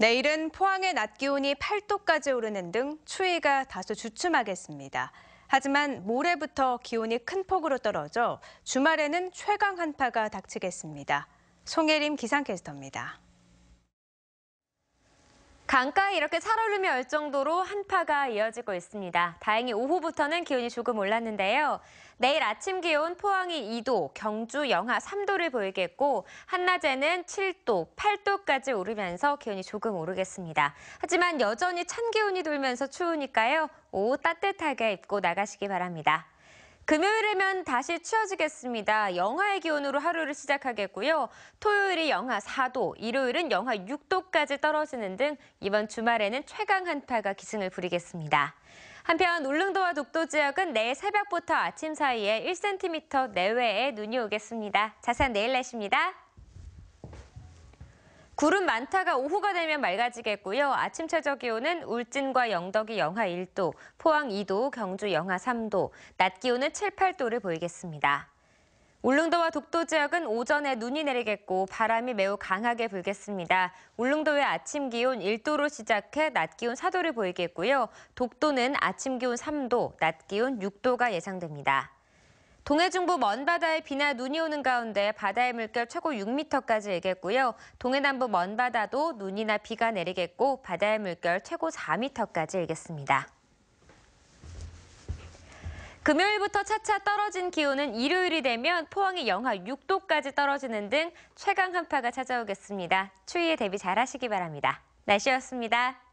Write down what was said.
내일은 포항의 낮 기온이 8도까지 오르는 등 추위가 다소 주춤하겠습니다. 하지만 모레부터 기온이 큰 폭으로 떨어져 주말에는 최강 한파가 닥치겠습니다. 송예림 기상캐스터입니다. 강가에 이렇게 살얼음이 얼 정도로 한파가 이어지고 있습니다. 다행히 오후부터는 기온이 조금 올랐는데요. 내일 아침 기온 포항이 2도, 경주 영하 3도를 보이겠고 한낮에는 7도, 8도까지 오르면서 기온이 조금 오르겠습니다. 하지만 여전히 찬 기온이 돌면서 추우니까요. 옷 따뜻하게 입고 나가시기 바랍니다. 금요일이면 다시 추워지겠습니다. 영하의 기온으로 하루를 시작하겠고요. 토요일이 영하 4도, 일요일은 영하 6도까지 떨어지는 등 이번 주말에는 최강 한파가 기승을 부리겠습니다. 한편 울릉도와 독도 지역은 내일 새벽부터 아침 사이에 1cm 내외의 눈이 오겠습니다. 자세한 내일 날씨입니다. 구름 많다가 오후가 되면 맑아지겠고요. 아침 최저 기온은 울진과 영덕이 영하 1도, 포항 2도, 경주 영하 3도, 낮 기온은 7, 8도를 보이겠습니다. 울릉도와 독도 지역은 오전에 눈이 내리겠고 바람이 매우 강하게 불겠습니다. 울릉도의 아침 기온 1도로 시작해 낮 기온 4도를 보이겠고요. 독도는 아침 기온 3도, 낮 기온 6도가 예상됩니다. 동해 중부 먼 바다에 비나 눈이 오는 가운데 바다의 물결 최고 6m까지 일겠고요. 동해 남부 먼 바다도 눈이나 비가 내리겠고 바다의 물결 최고 4m까지 일겠습니다. 금요일부터 차차 떨어진 기온은 일요일이 되면 포항이 영하 6도까지 떨어지는 등 최강 한파가 찾아오겠습니다. 추위에 대비 잘 하시기 바랍니다. 날씨였습니다.